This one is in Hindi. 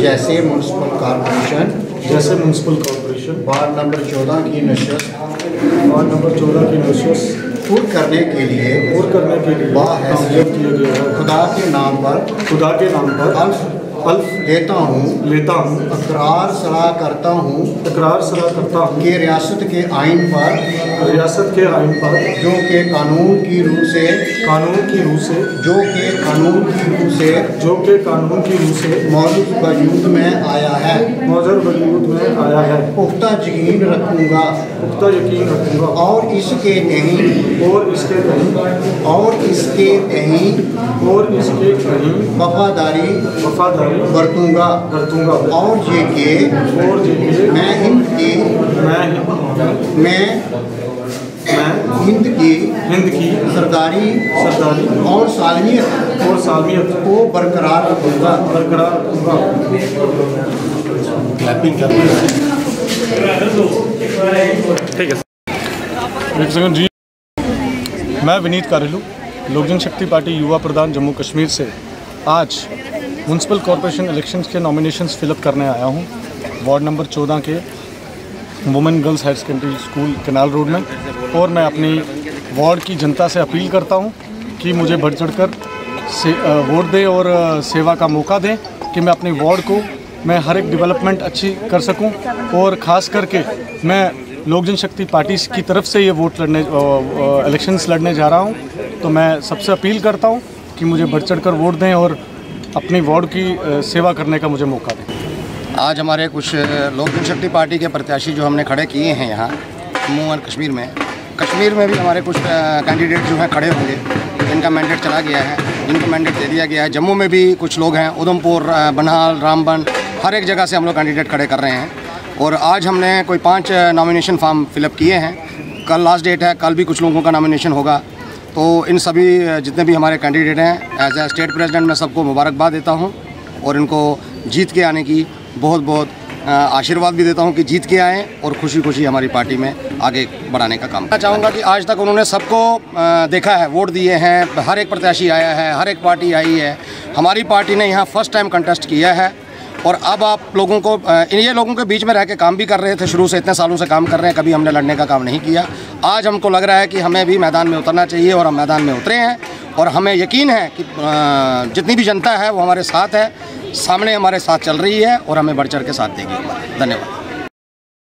जैसे म्यूनसिपल कॉरपोरेशन जैसे म्यूनसिपल कॉरपोरेशन वार्ड नंबर चौदह की नशस्त वार्ड नंबर चौदह की नशस्त। पुर करने के लिए पुर करने के लिए वाह हाँ, है खुदा के नाम पर खुदा के नाम पर अल्फ लेता हूँ लेता हूँ। इकरार सलाह करता हूँ इकरार सलाह करता हूँ। कि रियासत के आइन पर रियासत के आइन पर। जो कि कानून की रूह से कानून की रूह से। जो कि कानून की रूह से जो कि कानून की रूह से। मौजूद वजूद में आया है। मौजूद वजूद में आया है। पुख्ता यकीन रखूँगा। पुख्ता यकीन रखूँगा। और इसके नहीं। और इसके कहीं और इसके नहीं। और इसके कहीं वफादारी वफादारी बरतूँगा बरतूँगा और ये कि और मैं हिंद की मैं मैं मैं हिंद की हिंद की सरदारी सरदारी और सालमियत और सालमियत को बरकरार रखूँगा। बरकरार रखूँगा। ठीक है। एक सेकंड जी। मैं विनीत कारेलू लोक जनशक्ति पार्टी युवा प्रधान जम्मू कश्मीर से। आज म्यूनसिपल कॉरपोरेशन इलेक्शंस के नॉमिनेशंस फिलअप करने आया हूँ। वार्ड नंबर 14 के women girls higher secondary school canal road में। और मैं अपनी वार्ड की जनता से अपील करता हूँ कि मुझे बढ़ चढ़ कर से वोट दें और सेवा का मौका दें कि मैं अपनी वार्ड को, मैं हर एक डेवलपमेंट अच्छी कर सकूँ। और ख़ास करके मैं लोक जनशक्ति पार्टी की तरफ़ से ये वोट लड़ने इलेक्शंस लड़ने जा रहा हूँ। तो मैं सबसे अपील करता हूँ कि मुझे बढ़ चढ़ कर वोट दें और अपनी वार्ड की सेवा करने का मुझे मौका दें। आज हमारे कुछ लोक जनशक्ति पार्टी के प्रत्याशी जो हमने खड़े किए हैं यहाँ, जम्मू और कश्मीर में कश्मीर में भी हमारे कुछ कैंडिडेट जो हैं खड़े होंगे। जिनका मैंडेट चला गया है जिनको मैंडेट दे दिया गया है। जम्मू में भी कुछ लोग हैं, उधमपुर बनहाल, रामबन, हर एक जगह से हम लोग कैंडिडेट खड़े कर रहे हैं। और आज हमने कोई पाँच नॉमिनेशन फॉर्म फिलअप किए हैं। कल लास्ट डेट है, कल भी कुछ लोगों का नॉमिनेशन होगा। तो इन सभी जितने भी हमारे कैंडिडेट हैं एज ए स्टेट प्रेसिडेंट मैं सबको मुबारकबाद देता हूँ और इनको जीत के आने की बहुत बहुत आशीर्वाद भी देता हूँ कि जीत के आएँ और खुशी खुशी हमारी पार्टी में आगे बढ़ाने का काम मैं चाहूँगा कि आज तक उन्होंने सबको देखा है, वोट दिए हैं, हर एक प्रत्याशी आया है, हर एक पार्टी आई है। हमारी पार्टी ने यहाँ फ़र्स्ट टाइम कंटेस्ट किया है और अब आप लोगों को इन ये लोगों के बीच में रह के काम भी कर रहे थे, शुरू से इतने सालों से काम कर रहे हैं, कभी हमने लड़ने का काम नहीं किया। आज हमको लग रहा है कि हमें भी मैदान में उतरना चाहिए और हम मैदान में उतरे हैं और हमें यकीन है कि जितनी भी जनता है वो हमारे साथ है, सामने हमारे साथ चल रही है और हमें बढ़ चढ़ के साथ देगी। धन्यवाद।